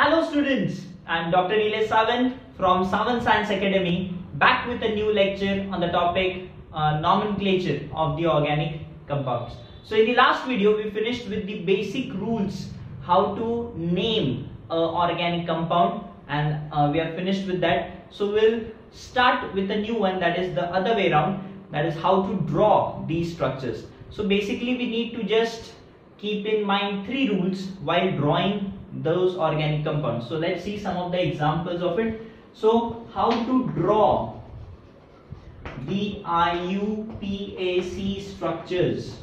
Hello students, I am Dr. Nilesh Savant from Savant Science Academy back with a new lecture on the topic uh, nomenclature of the organic compounds. So in the last video we finished with the basic rules how to name an organic compound and uh, we are finished with that. So we'll start with a new one that is the other way around that is how to draw these structures. So basically we need to just keep in mind three rules while drawing those organic compounds. So let's see some of the examples of it. So how to draw the IUPAC structures.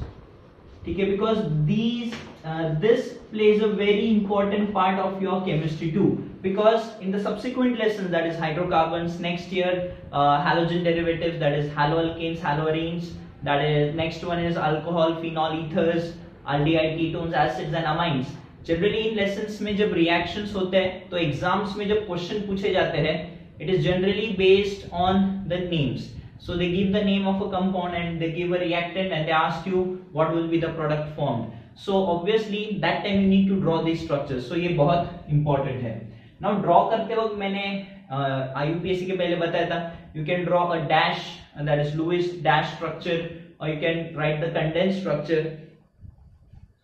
Okay, because these uh, this plays a very important part of your chemistry too because in the subsequent lessons that is hydrocarbons next year uh, halogen derivatives that is haloalkanes haloarenes that is next one is alcohol phenol ethers aldehyde ketones acids and amines generally in lesson में जब reactions होते हैं तो exams में जब question पूछे जाते हैं it is generally based on the names so they give the name of a compound and they give a reactant and they ask you what will be the product formed so obviously that time you need to draw these structures so ये बहुत important है now draw करते वक्त मैंने IUPAC के पहले बताया था you can draw a dash that is Lewis dash structure or you can write the condensed structure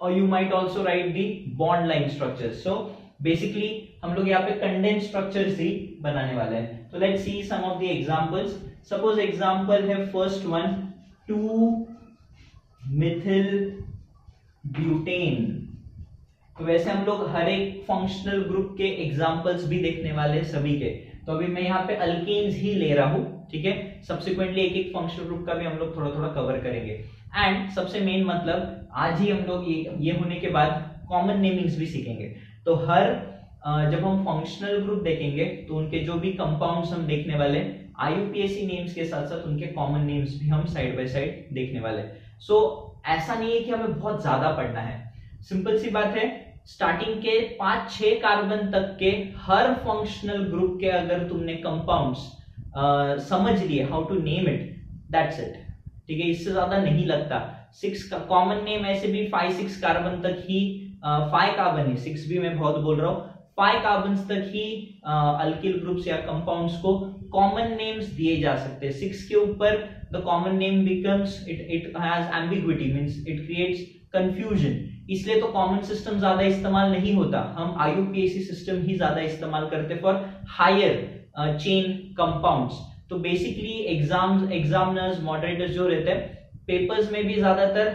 और you might also write the bond line structure so basically हम लोग यहाँ पे कंडेंस स्ट्रक्चर ही बनाने वाले हैं। तो let see some of the examples suppose example है first one two methyl butane तो वैसे हम लोग हर एक फंक्शनल ग्रुप के एग्जांपल्स भी देखने वाले हैं सभी के। तो अभी मैं यहाँ पे अल्केन्स ही ले रहा हूँ, ठीक है? सब्सिक्वेंटली एक एक फंक्शनल ग्रुप का भी हम लोग थोड़ा थोड़ा कवर करेंगे। एंड सबसे मेन मतलब आज ही हम लोग ये ये होने के बाद कॉमन नेमिंग्स भी सीखेंगे। तो हर जब हम फंक्शनल ग्रुप देखेंगे तो उनके जो भी कंपाउंड्स हम देखने वाले आईयूपीएससी नेम्स के साथ साथ उनके कॉमन नेम्स भी हम साइड बाय साइड देखने वाले सो so, ऐसा नहीं है कि हमें बहुत ज़्यादा पढ़ना है। सिंपल सी बात है स्टार्टिंग के पाँच छह कार्बन तक के हर फंक्शनल ग्रुप के अगर तुमने कंपाउंड्स समझ लिए how to name it that's it ठीक है इससे ज़्यादा नहीं लगता। सिक्स का कॉमन नेम ऐसे भी फाइव सिक्स कार्बन तक ही फाइव कार्बन है। सिक्स भी मैं बहुत बोल रहा हूँ। फाइव कार्बन तक ही अल्किल ग्रुप्स या कंपाउंड्स को कॉमन नेम्स दिए जा सकते हैं। सिक्स के ऊपर the common name becomes it it has ambiguity means it creates confusion इसलिए तो कॉमन सिस्टम ज़्यादा इस्तेमाल नहीं होता। हम आईयूपीएसी सिस्टम ही ज़्यादा इस्तेमाल करते फॉर हायर चेन कंपाउंड्स तो बेसिकली एग्ज़ाम्स एग्जामिनर्स मॉडरेटर्स जो रहते हैं पेपर्स में भी ज़्यादातर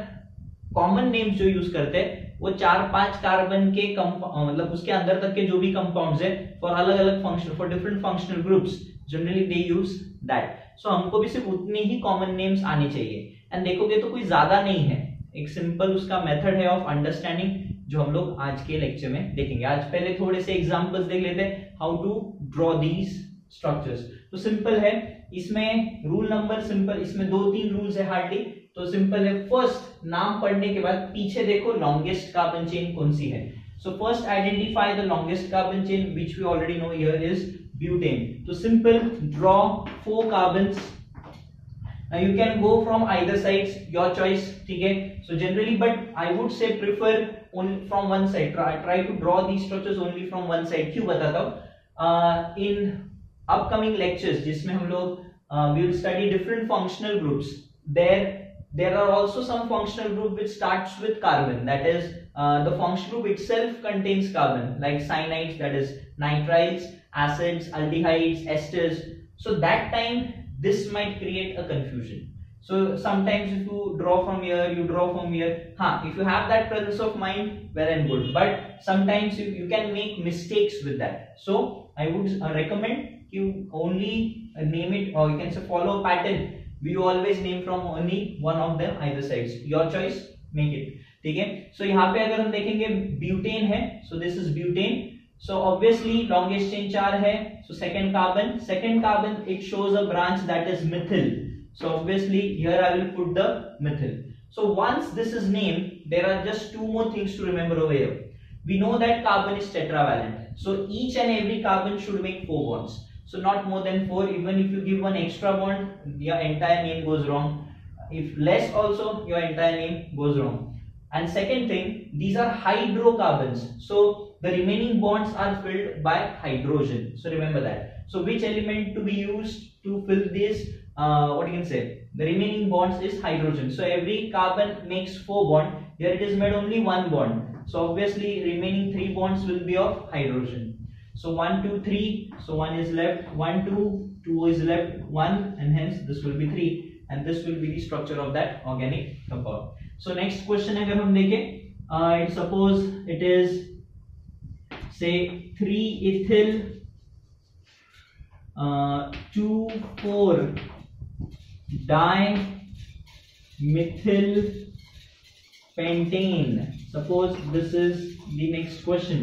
कॉमन नेम्स जो यूज़ करते हैं, वो चार पाँच कार्बन के मतलब उसके अंदर तक के जो भी कंपाउंड्स है फॉर अलग अलग function for different functional groups generally they use that so हमको भी सिर्फ़ उतने ही कॉमन नेम्स आने चाहिए। एंड देखोगे तो कोई ज़्यादा नहीं है। एक सिंपल उसका मेथड है ऑफ़ अंडरस्टैंडिंग जो हम लोग आज के लेक्चर में देखेंगे। आज पहले थोड़े से एग्जांपल्स देख लेते हैं how to draw these structures तो सिंपल है इसमें रूल नंबर सिंपल इसमें दो तीन रूल्स है हार्डली तो सिंपल है फ़र्स्ट नाम पढ़ने के बाद पीछे देखो लॉन्गेस्ट कार्बन चेन कौन सी है so first identify the longest carbon chain which we already know here is butane तो simple draw four carbons now you can go from either sides your choice ठीक है so generally but I would say prefer only from one side try try to draw these structures only from one side क्यों बताता हूँ uh, in upcoming lectures जिसमें हम लोग uh, we will study different functional groups there there are also some functional group which starts with carbon that is uh, the functional group itself contains carbon like cyanides that is nitriles acids aldehydes esters so that time this might create a confusion so sometimes if you draw from here you draw from here huh, if you have that presence of mind well and good but sometimes you, you can make mistakes with that so i would uh, recommend you only uh, name it or you can say follow pattern we always name from only one of them either sides your choice make it ठीक है सो so, यहाँ पे अगर हम देखेंगे butane है so this is butane so obviously longest chain चार है so second carbon second carbon it shows a branch that is methyl so obviously here i will put the methyl so once this is named there are just two more things to remember over here we know that carbon is tetravalent so each and every carbon should make four bonds So not more than 4. Even if you give one extra bond, your entire name goes wrong. If less also, your entire name goes wrong. And second thing, these are hydrocarbons. So the remaining bonds are filled by hydrogen. So remember that. So which element to be used to fill this? Uh, what you can say? The remaining bonds is hydrogen. So every carbon makes four bond. Here it is made only one bond. So obviously remaining three bonds will be of hydrogen. So one, two, three. So one is left. One, two, two is left. One, and hence this will be three. And this will be the structure of that organic compound. So next question अगर हम देखें, uh, suppose it is say 3 ethyl uh, 2 4 dimethyl pentane suppose this is the next question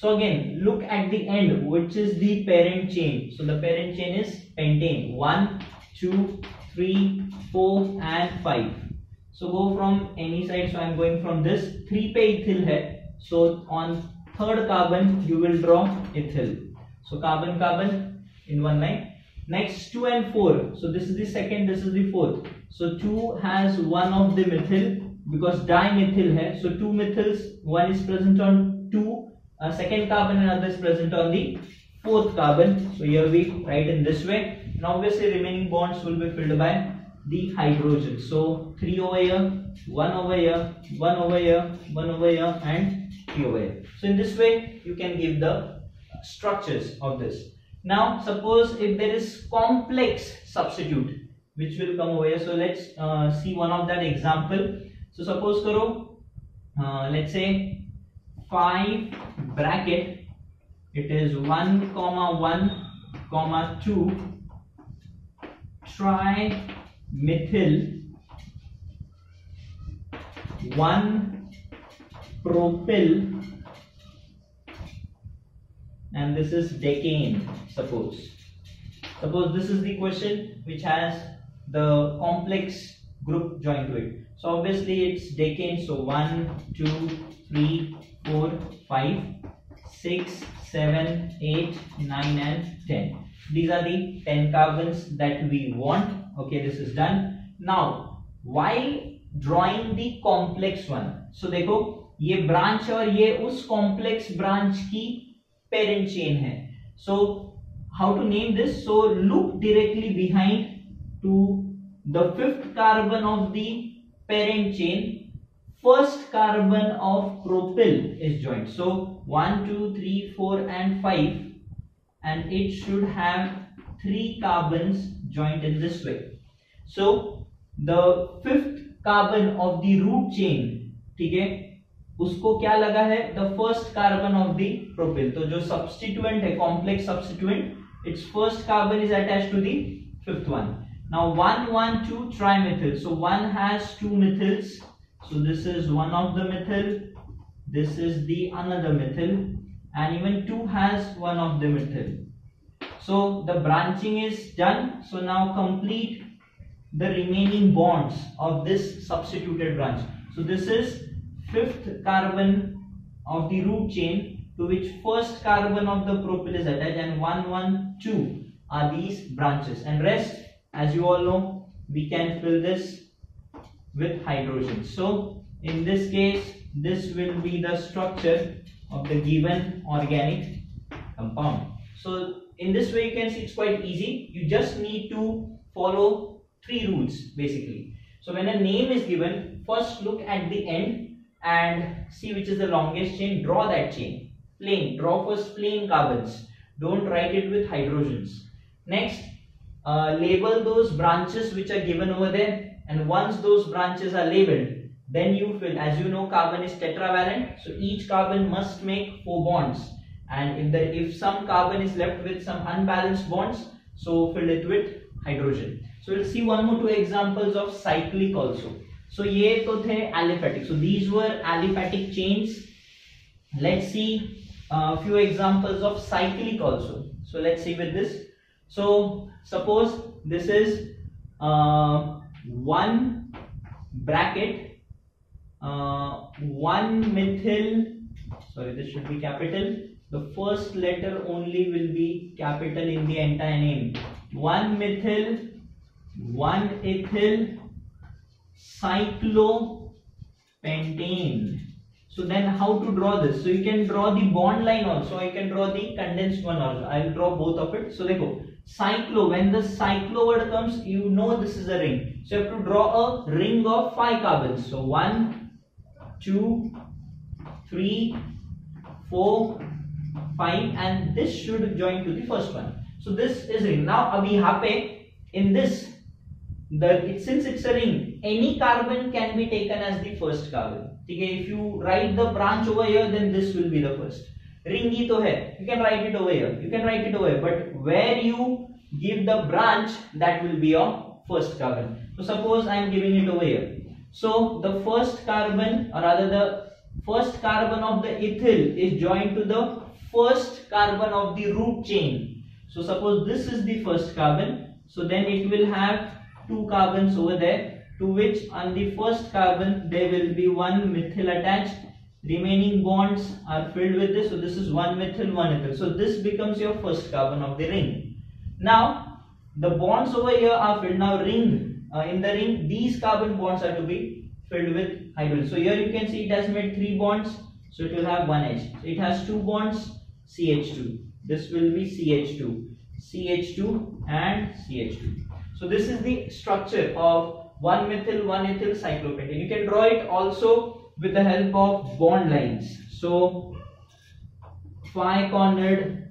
so again look at the end which is the parent chain. So the parent chain is pentane 1 2 3 4 and 5 so go from any side. So i'm going from this 3 pe ethyl so on third carbon you will draw ethyl. So carbon carbon in one line. Next 2 and 4 so this is the second this is the fourth. So 2 has one of the methyl because dimethyl hai. So two methyls one is present on two uh, second carbon and is present on the fourth carbon. So here we write in this way. And obviously remaining bonds will be filled by the hydrogen. So three over here one over here one over here one over here and three over here. So in this way you can give the structures of this. Now suppose if there is complex substitute which will come over here. So let's uh, see one of that example. So suppose karo uh, let's say 5 bracket it is 1 comma 1 comma 2 try methyl 1 propyl and this is decane suppose suppose this is the question which has the complex group joined to it so obviously it's decane. So 1, 2, 3, four, five, six, seven, eight, nine, and ten. These are the ten carbon that we want okay this is done now why drawing the complex one so देखो, ये branch और ये उस complex branch की parent chain है। So how to name this so look directly behind to the fifth carbon of the parent chain first carbon of propyl is joined so 1 2 3 4 and 5 and it should have three carbons joined in this way so the fifth carbon of the root chain ठीक है उसको क्या लगा है the first carbon of the propyl तो जो substituent है complex substituent its first carbon is attached to the fifth one Now 1, 1, 2 trimethyl. So 1 has two methyls. So this is one of the methyl. This is the another methyl. And even 2 has one of the methyl. So the branching is done. So now complete the remaining bonds of this substituted branch. So this is fifth carbon of the root chain to which first carbon of the propyl is attached and 1, 1, 2 are these branches and rest as you all know we can fill this with hydrogen. So in this case this will be the structure of the given organic compound. So in this way you can see it's quite easy. You just need to follow three rules basically. So when a name is given first look at the end and see which is the longest chain. Draw that chain. Plain draw first plain carbons. Don't write it with hydrogens. Next uh, label those branches which are given over there and once those branches are labeled then you fill as you know carbon is tetravalent so each carbon must make four bonds. And if there if some carbon is left with some unbalanced bonds so fill it with hydrogen. So we'll see one more two examples of cyclic also. So ye to the aliphatic. So these were aliphatic chains. Let's see a uh, few examples of cyclic also. So let's see with this. So suppose this is uh, one bracket uh, one methyl sorry this should be capital the first letter only will be capital in the entire name one methyl one ethyl cyclopentane So then how to draw this? So you can draw the bond line also. I can draw the condensed one also. I'll draw both of it. So they go. Cyclo, when the cyclo word comes, you know this is a ring. So you have to draw a ring of five carbons. So one, two, three, four, five, and this should join to the first one. So this is ring. Now abhi यहाँ पे in this the it, since it's a ring, any carbon can be taken as the first carbon. Okay, if you write the branch over here, then this will be the first. Ring hi to hai. You can write it over here. You can write it over here. But where you give the branch, that will be your first carbon. So suppose I am giving it over here. So the first carbon, or rather the first carbon of the ethyl is joined to the first carbon of the root chain. So suppose this is the first carbon. So then it will have two carbons over there to which on the first carbon there will be one methyl attached remaining bonds are filled with this. So this is one methyl one ethyl so this becomes your first carbon of the ring. Now the bonds over here are filled. Now ring uh, in the ring these carbon bonds are to be filled with hydrogen. So here you can see it has made three bonds. So it will have 1 H. so it has two bonds ch2 this will be ch2 ch2 and ch2 so this is the structure of 1-methyl, 1-ethyl cyclopentane. You can draw it also with the help of bond lines. So five-cornered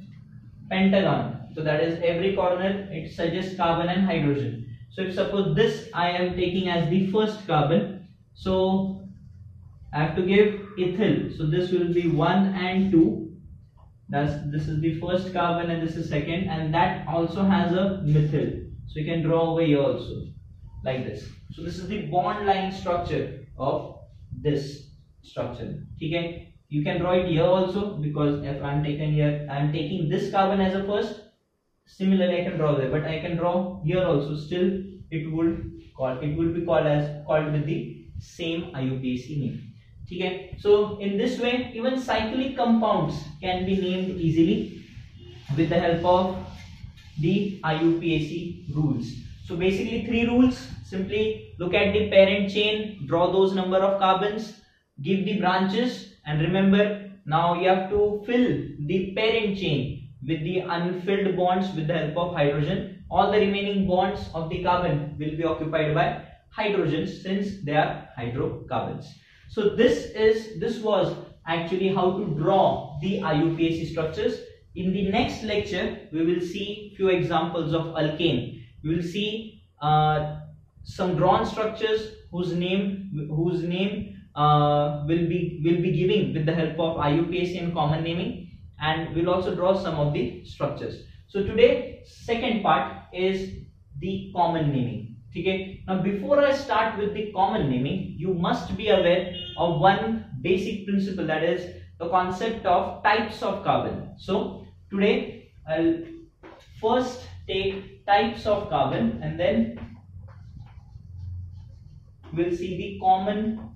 pentagon. So that is every corner it suggests carbon and hydrogen. So if suppose this I am taking as the first carbon. So I have to give ethyl. So this will be 1 and 2. That's this is the first carbon and this is second and that also has a methyl. So you can draw over here also like this. So this is the bond line structure of this structure. Okay, you can draw it here also because if I'm taking here, I'm taking this carbon as a first. Similarly, I can draw there, but I can draw here also. Still, it would call it will be called as called with the same IUPAC name. Okay, so in this way, even cyclic compounds can be named easily with the help of the IUPAC rules. So basically three rules, simply look at the parent chain, draw those number of carbons, give the branches and remember now you have to fill the parent chain with the unfilled bonds with the help of hydrogen. All the remaining bonds of the carbon will be occupied by hydrogens since they are hydrocarbons. So this is this was actually how to draw the IUPAC structures in the next lecture, we will see few examples of alkane. We will see uh, some drawn structures whose name whose name uh, will be will be giving with the help of IUPAC and common naming, and we'll also draw some of the structures. So today, second part is the common naming. Okay. Now, before I start with the common naming, you must be aware of one basic principle that is the concept of types of carbon. So, Today I'll first take types of carbon and then we'll see the common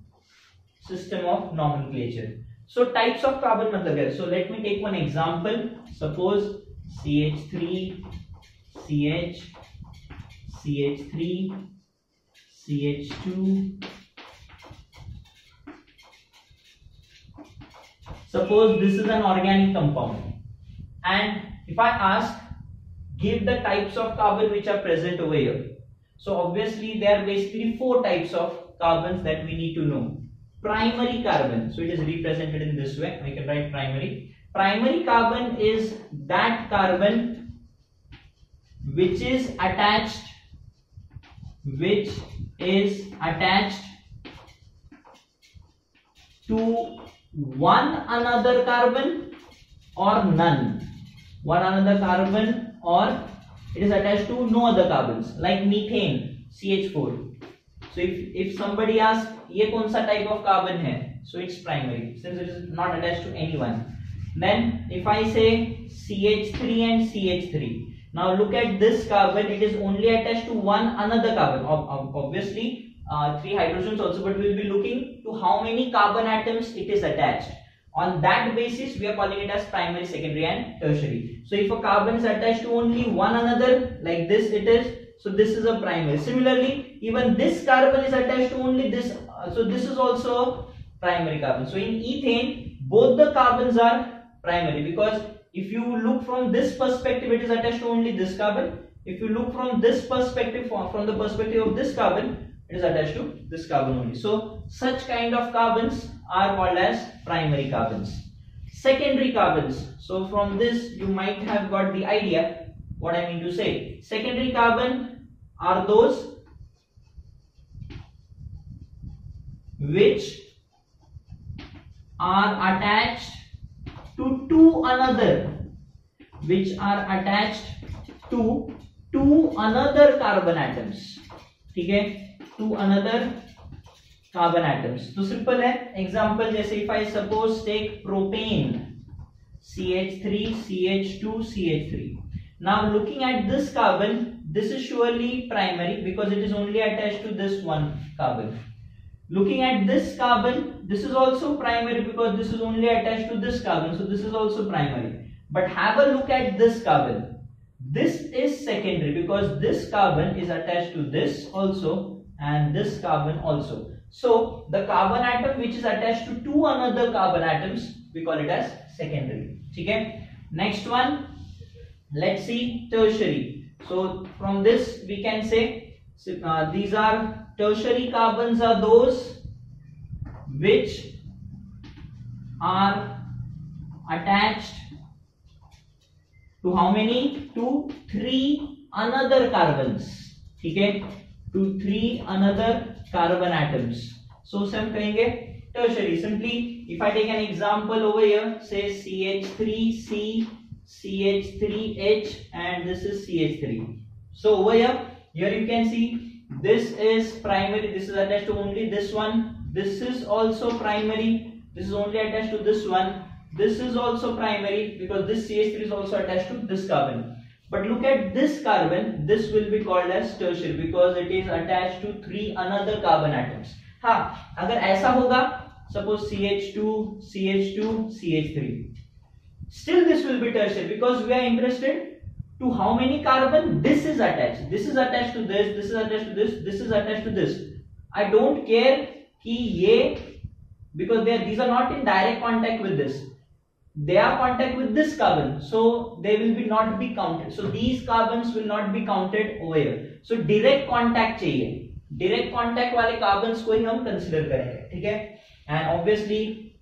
system of nomenclature. So types of carbon matlab So let me take one example. Suppose CH3, CH, CH3, CH2. Suppose this is an organic compound and if I ask give the types of carbon which are present over here so obviously there are basically four types of carbons that we need to know. Primary carbon. So it is represented in this way. I can write primary. Primary carbon is that carbon which is attached which is attached to one another carbon or none. One another carbon or it is attached to no other carbons like methane CH4 so if if somebody asks ye kaun sa type of carbon hai so it's primary since it is not attached to anyone. Then if i say CH3 and CH3 now look at this carbon. It is only attached to one another carbon. Obviously uh, three hydrogens also but we will be looking to how many carbon atoms it is attached on that basis, we are calling it as primary, secondary and tertiary. So if a carbon is attached to only one another, like this it is, so this is a primary. Similarly, even this carbon is attached to only this, uh, so this is also primary carbon. So in ethane, both the carbons are primary because if you look from this perspective, it is attached to only this carbon. If you look from this perspective, from the perspective of this carbon, it is attached to this carbon only. So such kind of carbons are called as primary carbons. Secondary carbons. So from this you might have got the idea what I mean to say. Secondary carbon are those which are attached to two another which are attached to two another carbon atoms. Okay, to another carbon atoms तो simple है example जैसे if I suppose take propane CH3 CH2 CH3 now looking at this carbon this is surely primary because it is only attached to this one carbon looking at this carbon this is also primary because this is only attached to this carbon so this is also primary but have a look at this carbon this is secondary because this carbon is attached to this also and this carbon also. So the carbon atom which is attached to two another carbon atoms, we call it as secondary. Okay. Next one, let's see tertiary. So from this we can say uh, these are tertiary carbons are those which are attached to how many? To three another carbons. Okay. To three another carbon atoms so हम कहेंगे tertiary simply if I take an example over here say CH3C CH3H and this is CH3 so over here here you can see this is primary this is attached to only this one this is also primary this is only attached to this one this is also primary because this CH3 is also attached to this carbon. But look at this carbon, this will be called as tertiary because it is attached to three another carbon atoms. हाँ अगर ऐसा होगा suppose CH2, CH2, CH3. Still this will be tertiary because we are interested to how many carbon this is attached. This is attached to this, this is attached to this, this is attached to this. I don't care कि ये because they are, these are not in direct contact with this They are contact with this carbon so they will be not be counted so these carbons will not be counted over here so direct contact चाहिए direct contact वाले carbons को ही हम consider करेंगे ठीक है and obviously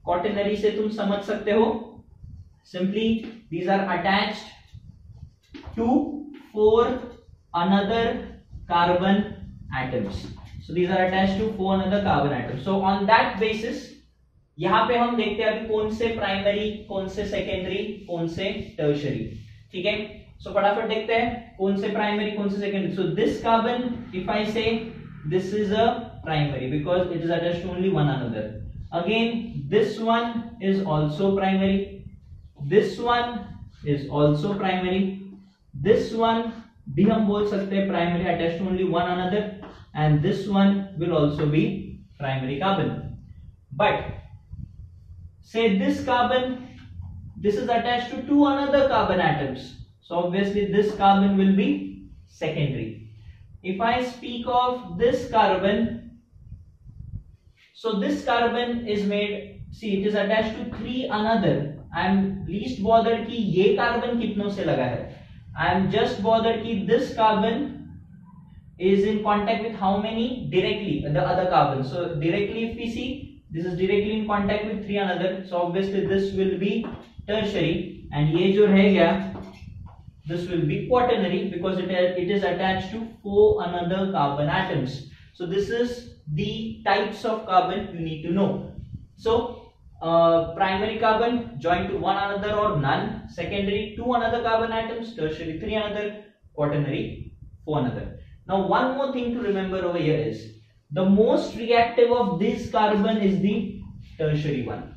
quaternary से तुम समझ सकते हो simply these are attached to four another carbon atoms so these are attached to four another carbon atoms so on that basis यहाँ पे हम देखते हैं अभी कौन से प्राइमरी कौन से सेकेंडरी कौन से टर्शरी ठीक है? सो फटाफट देखते हैं कौन से प्राइमरी कौन से secondary so this carbon if I say this is a primary because it is attached only one another again this one is also primary this one is also primary this one भी हम बोल सकते हैं primary attached only one another and this one will also be primary carbon but say this carbon this is attached to two another carbon atoms. So obviously this carbon will be secondary. If i speak of this carbon so this carbon is made see it is attached to three another. I am least bothered ki ye carbon laga hai i am just bothered ki this carbon is in contact with how many? Directly the other carbon. So directly if we see this is directly in contact with three another. So obviously this will be tertiary. And ye jo rahega this will be quaternary because it, it is attached to four another carbon atoms. So this is the types of carbon you need to know. So uh, primary carbon joined to one another or none. Secondary two another carbon atoms. Tertiary three another. Quaternary four another. Now one more thing to remember over here is the most reactive of this carbon is the tertiary one.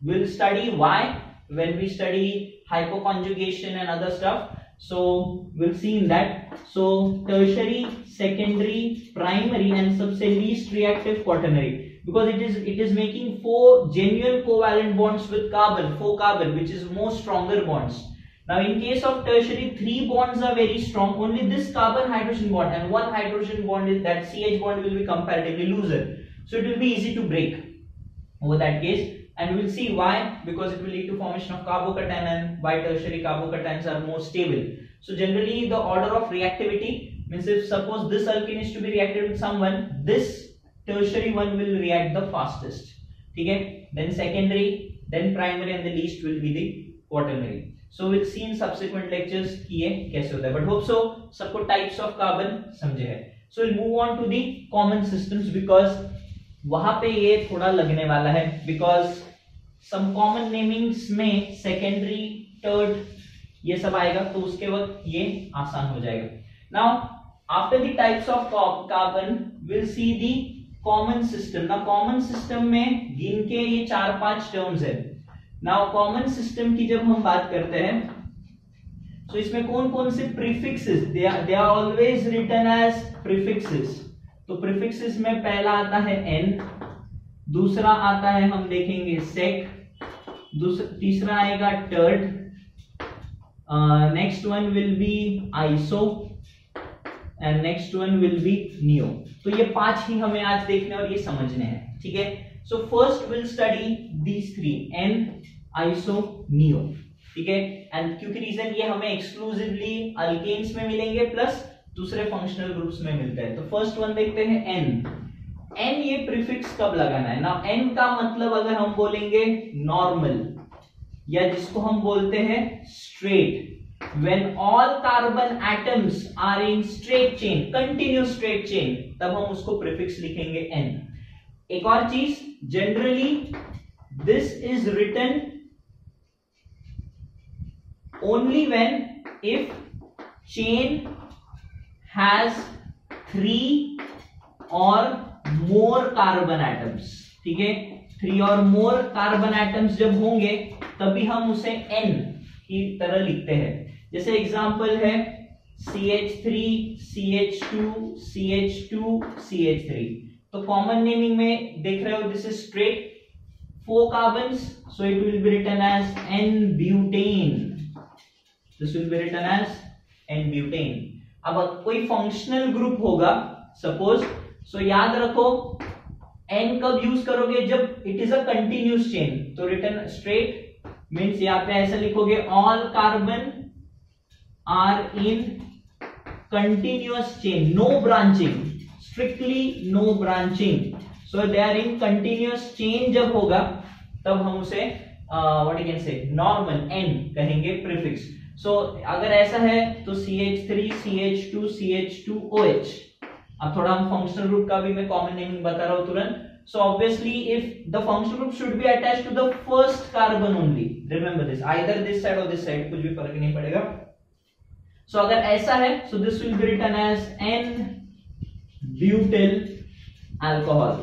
We'll study why when we study hypoconjugation and other stuff. So we'll see in that. So tertiary, secondary, primary and subset least reactive quaternary because it is it is making four genuine covalent bonds with carbon, four carbon which is more stronger bonds now in case of tertiary, three bonds are very strong. Only this carbon hydrogen bond and one hydrogen bond is that CH bond will be comparatively looser. So it will be easy to break. over that case and we'll see why because it will lead to formation of carbocation and why tertiary carbocations are more stable so generally the order of reactivity means if suppose this alkene is to be reacted with someone this tertiary one will react the fastest okay then secondary then primary and the least will be the quaternary so, we'll see in subsequent lectures कि ये कैसे होता है। But hope so, सबको types of carbon समझे है। So, we'll move on to the common systems because वहाँ पे ये थोड़ा लगने वाला है। बिकॉज़ सम कॉमन नेमिंग्स में सेकेंडरी थर्ड ये सब आएगा तो उसके वक्त ये आसान हो जाएगा। Now after the types of carbon will see the common system ना कॉमन सिस्टम में गिन के ये चार पाँच टर्म्स है। नाउ कॉमन सिस्टम की जब हम बात करते हैं तो इसमें कौन कौन से prefixes they are always written as prefixes तो प्रीफिक्सेस में पहला आता है एन दूसरा आता है हम देखेंगे सेक तीसरा आएगा tert next one will be iso and next one will be neo तो ये पाँच ही हमें आज देखने और ये समझने हैं, ठीक है? So first will study these three n iso neo ठीक है? एंड क्योंकि रीजन ये हमें एक्सक्लूसिवली अल्केन्स में मिलेंगे प्लस दूसरे फंक्शनल ग्रुप्स में मिलता है। तो फ़र्स्ट वन देखते हैं एन एन ये प्रीफिक्स कब लगाना है? ना एन का मतलब अगर हम बोलेंगे नॉर्मल या जिसको हम बोलते हैं straight when all carbon atoms are in straight chain, continuous straight chain, तब हम उसको प्रीफिक्स लिखेंगे n एक और चीज़ generally this is written only when if chain has three or more carbon atoms, ठीक है? थ्री और मोर कार्बन एटम्स जब होंगे, तभी हम उसे एन की तरह लिखते हैं। जैसे एग्जांपल है CH3 CH2 CH2 CH3 तो कॉमन नेमिंग में देख रहे हो this is straight four carbon so it will be written as n butane this will be written as n butane अब कोई फंक्शनल ग्रुप होगा सपोज़ सो याद रखो एन कब यूज़ करोगे? जब it is a continuous chain तो written straight means यहाँ पे ऐसा लिखोगे all carbon are in continuous chain no branching strictly no branching so they are in continuous chain जब होगा, तब हम उसे what you can say normal n कहेंगे प्रीफिक्स सो so, अगर ऐसा है तो C H three C H two C H two O H अब थोड़ा हम फ़ंक्शन रूप का भी मैं कॉमन नेमिंग बता रहा हूँ तुरंत. So obviously if the function group should be attach to the first carbon only remember this either this side और दिस साइड कुछ भी फ़र्क नहीं पड़ेगा. सो so, अगर ऐसा है so this will be written as n butyl alcohol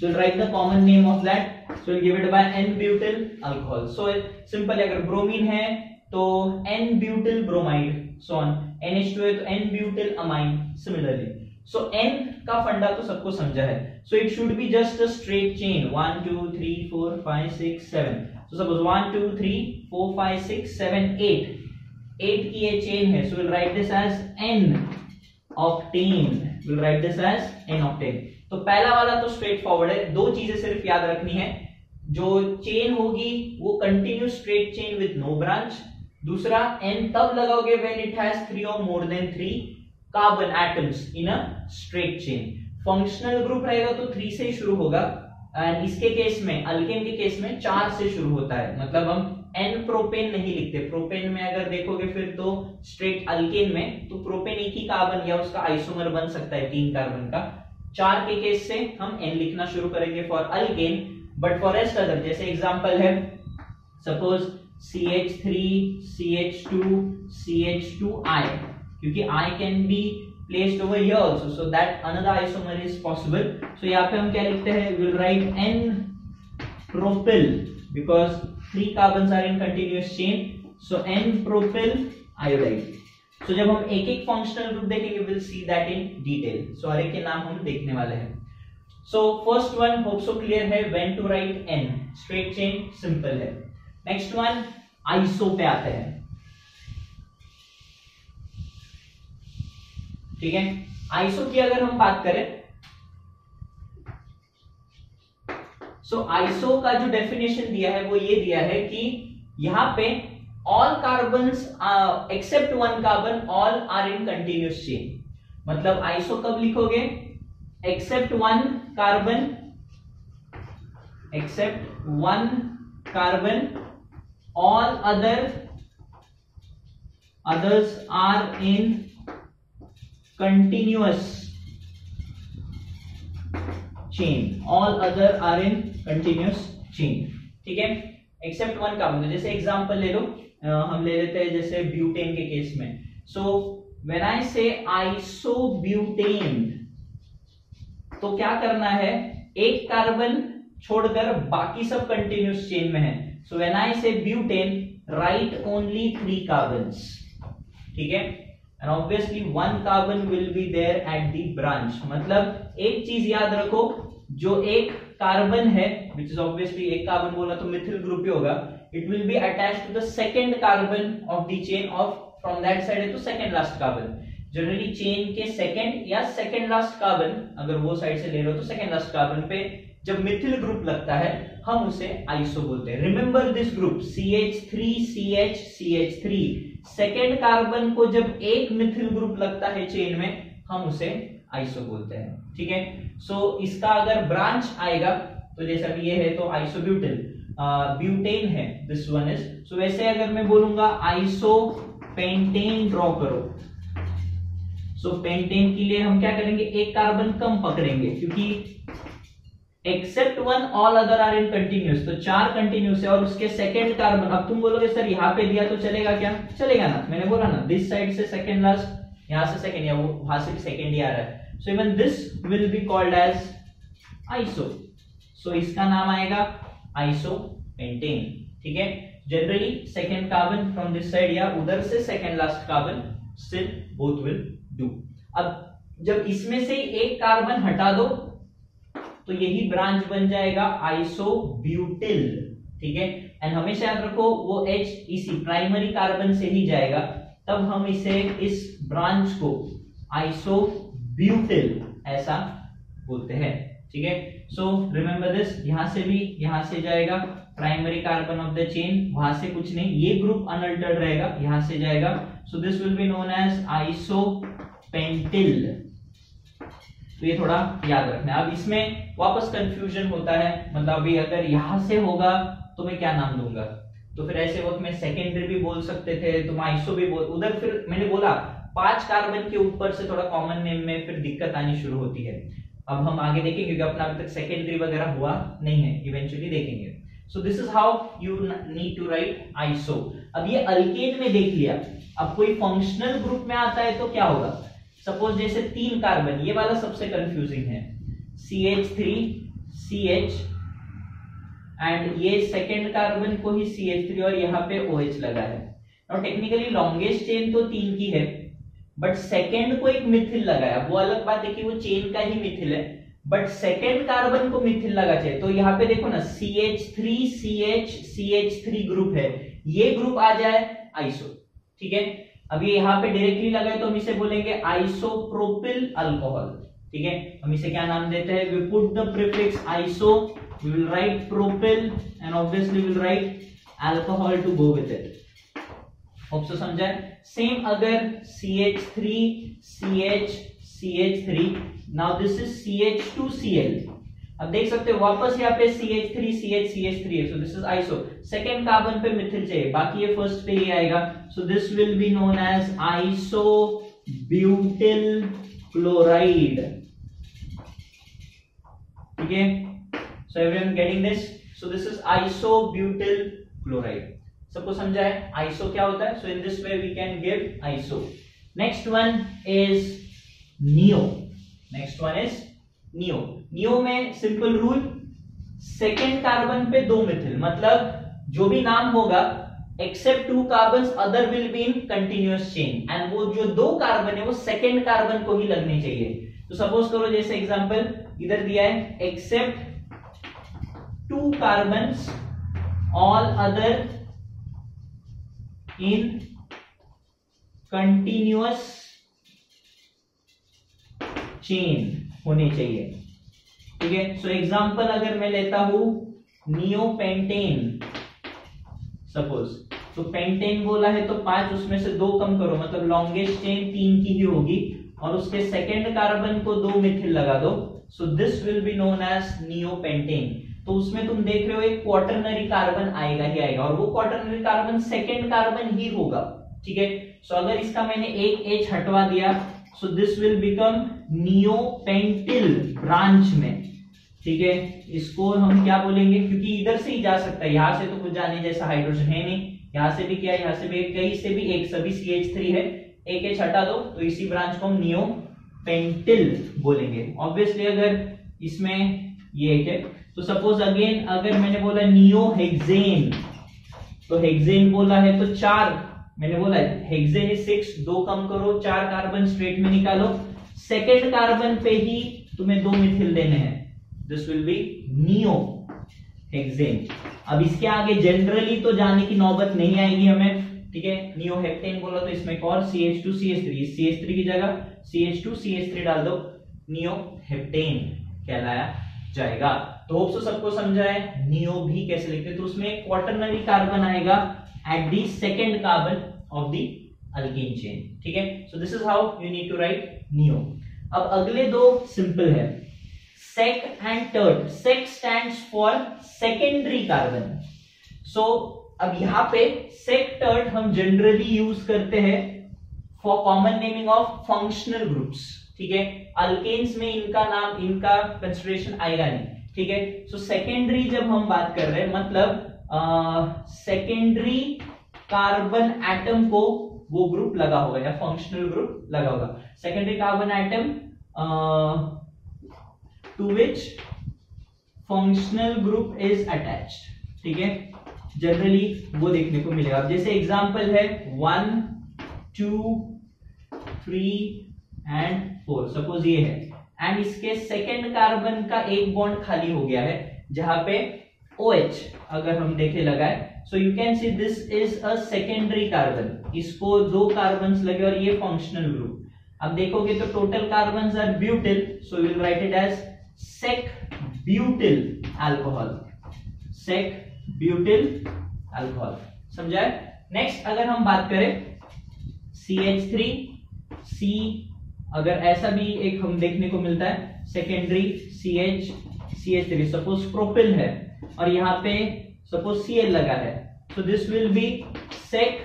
so will write the common name of that so will give it by n butyl alcohol so simple अगर bromine है तो n butyl bromide so on NH2 है तो n butyl amine similarly so n का फंडा तो सबको समझा है. So it should be just a straight chain 1 2 3 4 5 6 7 so suppose 1 2 3 4 5 6 7 8 8 की ये चेन है. So will write this as n octane will write this as n octane तो पहला वाला तो स्ट्रेट फॉरवर्ड है. दो चीज़ें सिर्फ़ याद रखनी है. जो चेन होगी, वो continue straight chain with no branch दूसरा एन तब लगाओगे व्हेन इट हैज़ थ्री और more than three carbon atoms in a straight chain functional group रहेगा तो थ्री से ही शुरू होगा एंड इसके केस में अल्केन के केस में चार से शुरू होता है। मतलब हम एन प्रोपेन नहीं लिखते। प्रोपेन में अगर देखोगे फिर तो स्ट्रेट अल्केन में तो प्रोपेन एक ही कार्बन या उसका आइसोमर बन सकता है, तीन कार्बन का। चार के केस से हम एन लिखना शुरू करेंगे for alkane but for rest other जैसे एग्ज़ाम्पल है सपोज़ CH3, CH2, CH2I क्योंकि I can be placed over here also so that another isomer is possible so यहाँ पे हम क्या लिखते हैं we'll write N propyl because three carbons are in continuous chain so N propyl iodide so जब हम एक एक फंक्शनल ग्रुप देखेंगे we'll see that in detail so हर एक के नाम हम देखने वाले हैं so first one hope so clear है when to write N straight chain simple है नेक्स्ट वन आइसो पे आते हैं। ठीक है? आइसो की अगर हम बात करें सो so, आइसो का जो डेफिनेशन दिया है वो ये दिया है कि यहाँ पे all carbon except one carbon all are in continuous chain मतलब आइसो कब लिखोगे? Except one carbon except one carbon all other others are in continuous chain. All other are in continuous chain. ठीक है? एक्सेप्ट वन कार्बन जैसे example ले लो हम ले लेते हैं जैसे ब्यूटेन के केस में. सो व्हेन आई से आइसोब्यूटेन तो क्या करना है? एक कार्बन छोड़कर बाकी सब कंटिन्यूस चेन में है. So when I say butane right only three carbons ठीक है? And obviously one carbon will be there at the branch मतलब एक चीज़ याद रखो, जो एक कार्बन है विच इज़ ऑब्वियसली एक कार्बन बोला तो मिथिल ग्रुप ही होगा it will be attach to the second carbon of the chain of from that side to second last carbon generally chain के सेकेंड या सेकेंड लास्ट कार्बन अगर वो side से ले रहे हो तो सेकेंड लास्ट कार्बन पे जब मिथिल ग्रुप लगता है हम उसे आइसो बोलते हैं। Remember this group CH3 CH CH3 second carbon को जब एक मिथिल ग्रुप लगता है चेन में हम उसे आइसो बोलते हैं। ठीक है? सो so, इसका अगर ब्रांच आएगा तो जैसा कि ये है तो आइसोब्यूटिल ब्यूटेन है दिस वन इज़ सो वैसे अगर मैं बोलूँगा आइसो पेंटेन ड्रॉ करो। सो so, पेंटेन के लिए हम क्या करेंगे? एक कार्बन कम पकड़ेंगे क्योंकि except one all other are in continuous तो चार कंटिन्यूस है और उसके सेकेंड कार्बन अब तुम बोलोगे, सर, यहाँ पे दिया तो चलेगा क्या? चलेगा ना। मैंने बोला ना दिस साइड से सेकेंड लास्ट यहाँ से सेकेंड या वो वहाँ से सेकेंड ही आ रहा है. So even this will be called as iso so इसका नाम आएगा आइसो पेंटेन ठीक है? Generally second carbon from this side या उधर से second last carbon still both will do अब जब इसमें से एक कार्बन हटा दो तो यही ब्रांच बन जाएगा आइसोब्यूटिल, ठीक है? एंड हमेशा याद रखो, वो एच इसी प्राइमरी कार्बन से ही जाएगा। तब हम इसे इस ब्रांच को आइसोब्यूटिल ऐसा बोलते हैं, ठीक है? सो रिमेंबर दिस यहाँ से भी, यहाँ से जाएगा primary carbon of the chain वहाँ से कुछ नहीं, ये ग्रुप अनअल्टर्ड रहेगा, यहाँ से जाएगा। So this will be known as isopentyl. तो ये थोड़ा याद रखना है। अब इसमें वापस कंफ्यूजन होता है। मतलब अभी अगर यहाँ से होगा तो मैं क्या नाम दूँगा? तो फिर ऐसे वक्त में सेकेंडरी भी बोल सकते थे तुम आइसो भी बोल उधर फिर मैंने बोला, पाँच कार्बन के ऊपर से थोड़ा कॉमन नेम में फिर दिक्कत आनी शुरू होती है। अब हम आगे देखेंगे, क्योंकि अपना अभी तक सेकेंडरी वगैरह हुआ नहीं है। इवेंचुअली देखेंगे। So this is how you need to write iso अब ये अल्केन में देख लिया। अब कोई फंक्शनल ग्रुप में आता है तो क्या होगा? सपोज़ जैसे तीन कार्बन ये वाला सबसे कंफ्यूजिंग है। C H three C H and ये सेकेंड कार्बन को ही सी एच थ्री और यहाँ पे ओ OH लगा है। और टेक्निकली लॉन्गेस्ट चेन तो तीन की है बट सेकेंड को एक मिथिल लगाया वो अलग बात है कि वो चेन का ही मिथिल है बट सेकेंड कार्बन को मिथिल लगा चाहिए। तो यहाँ पे देखो ना C H three C H C H three group है। ये ग्रुप आ जाए आइसो ठीक है? अब ये यहाँ पे डायरेक्टली लगाए तो हम इसे बोलेंगे आइसोप्रोपिल अल्कोहल ठीक है? हम इसे क्या नाम देते हैं? We put the prefix iso we will write propyl and obviously will write alcohol to go with it hope so समझा सेम अगर CH3 CH CH3 now this is CH2Cl अब देख सकते हो, वापस यहाँ पे CH3 CH CH3 है। So this is iso second carbon पे मिथिल चाहिए। बाकी ये फ़र्स्ट पे ही आएगा। So this will be known as iso butyl chloride ठीक है? So everyone getting this so this is iso butyl chloride सबको समझा है? आइसो क्या होता है? So in this way we can give iso next one is neo next one is neo. Neo में simple rule second carbon पे दो methyl मतलब जो भी नाम होगा except two carbon other will be in continuous chain and वो जो दो कार्बन है, वो सेकेंड कार्बन को ही लगने चाहिए। तो सपोज़ करो जैसे एग्जांपल इधर दिया है except two carbon all other in continuous chain होने चाहिए। ठीक है? सो एग्जांपल अगर मैं लेता हूँ नियोपेंटेन सपोज़ तो पेंटेन बोला है तो पाँच, उसमें से दो कम करो मतलब लॉन्गेस्ट चेन तीन की ही होगी, और उसके सेकेंड कार्बन को दो मिथिल लगा दो। So this will be known as neopentane तो उसमें तुम देख रहे हो, एक क्वार्टरनरी कार्बन आएगा ही आएगा, और वो क्वार्टरनरी कार्बन सेकेंड कार्बन ही होगा। ठीक है? सो अगर इसका मैंने एक एच हटवा दिया so this will become neopentyl branch में। ठीक है? इसको हम क्या बोलेंगे? क्योंकि इधर से ही जा सकता है। यहाँ से तो कुछ जाने जैसा हाइड्रोजन है नहीं। यहाँ से भी क्या यहाँ से भी कहीं से भी एक, सभी सी एच थ्री है। एक एच हटा दो तो इसी ब्रांच को हम नियो पेंटिल बोलेंगे। ऑब्वियसली अगर इसमें ये एक है तो सपोज़ अगेन अगर मैंने बोला नियो हेक्सेन तो हेक्सेन बोला है तो चार मैंने बोला, हेक्सेन सिक्स, दो कम करो, चार कार्बन स्ट्रेट में निकालो। सेकेंड कार्बन पे ही तुम्हें दो मिथिल देने हैं। This will be neo hexane अब इसके आगे जनरली तो जाने की नौबत नहीं आएगी हमें, ठीक है? नियो हेक्टेन बोला तो इसमें एक और C H two C H three C H three की जगह C H two C H three डाल दो। नियो हेप्टेन कहलाया जाएगा। तो होप सो सबको समझा है नियो भी कैसे लिखते तो उसमें क्वार्टरनरी कार्बन आएगा at the second carbon of the alkane chain ठीक है? So this is how you need to write neo अब अगले दो सिंपल है. Sec and tert sec stands for secondary carbon. So, अब यहाँ पे sec tert हम जनरली यूज़ करते हैं for common naming of functional groups ठीक है? अल्केन्स में इनका नाम, इनका कंसिडरेशन आएगा नहीं ठीक है? सो सेकेंडरी जब हम बात कर रहे हैं मतलब सेकेंडरी कार्बन एटम को वो ग्रुप लगा होगा, या फंक्शनल ग्रुप लगा होगा। Secondary carbon atom to which functional group is attached ठीक है? जनरली वो देखने को मिलेगा। जैसे एग्जांपल है one two three and four suppose ये है। एंड इसके सेकेंड कार्बन का एक बॉन्ड खाली हो गया है, जहाँ पे ओ OH अगर हम देखे लगाए so you can see this is a secondary carbon इसको दो कार्बन लगे और ये फंक्शनल ग्रुप अब देखोगे तो total carbon are butyl so will write it as sec butyl alcohol sec butyl alcohol समझा? नेक्स्ट अगर हम बात करें सी एच थ्री सी अगर ऐसा भी एक हम देखने को मिलता है secondary C H C H three suppose propyl है, और यहाँ पे सपोज़ सी एल लगा है so this will be sec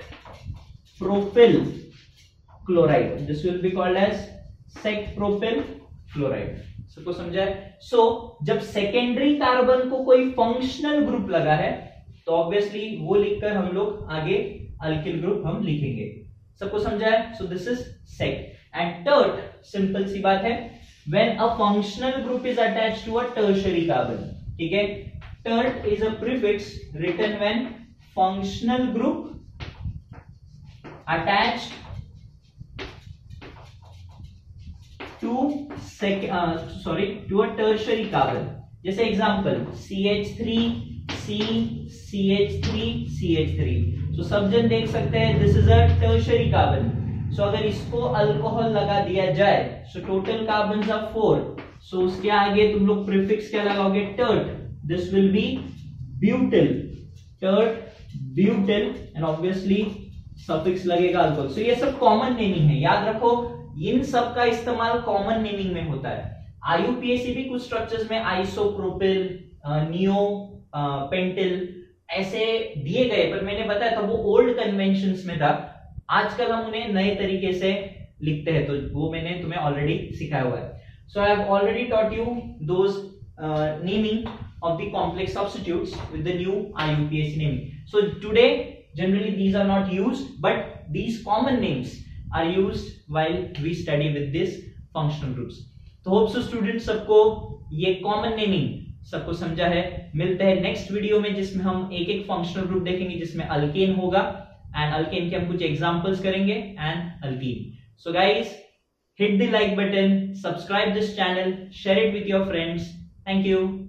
propyl chloride this will be called as sec propyl chloride सबको समझा सो so, जब सेकेंडरी कार्बन को कोई फंक्शनल ग्रुप लगा है तो ऑब्वियसली वो लिखकर हम लोग आगे अल्किल ग्रुप हम लिखेंगे. सबको समझा है? So this is sec and tert simple सी बात है when a functional group is attach to a tertiary carbon ठीक है? Tert is a prefix written when functional group attached to sec uh, sorry to a tertiary carbon जैसे example CH3 C CH3 CH3 तो सब जन देख सकते हैं this is a tertiary carbon so अगर इसको अल्कोहल लगा दिया जाए so total carbon four so उसके आगे तुम लोग प्रीफिक्स क्या लगाओगे? Tert this will be butyl tert butyl and obviously suffix लगेगा अल्कोहल सो ये सब कॉमन नेमिंग है. याद रखो, इन सब का इस्तेमाल कॉमन नेमिंग में होता है. आईयूपीएसी भी कुछ स्ट्रक्चर्स में आइसोप्रोपिल नियो पेंटिल ऐसे दिए गए, पर मैंने बताया था वो ओल्ड कन्वेंशन में था. आजकल हम उन्हें नए तरीके से लिखते हैं तो वो मैंने तुम्हें ऑलरेडी सिखाया हुआ है. So I have already taught you those naming of the complex substitutes with the new IUPAC naming. So today generally these are not used but these common names are used while we study with this functional groups तो hope so student सबको ये कॉमन नेमिंग सबको समझा है मिलते हैं नेक्स्ट वीडियो में जिसमें हम एक एक फंक्शनल ग्रुप देखेंगे जिसमें अल्केन होगा एंड अल्केन के हम कुछ एग्जांपल्स करेंगे and alkene so guys hit the like button subscribe this channel share it with your friends thank you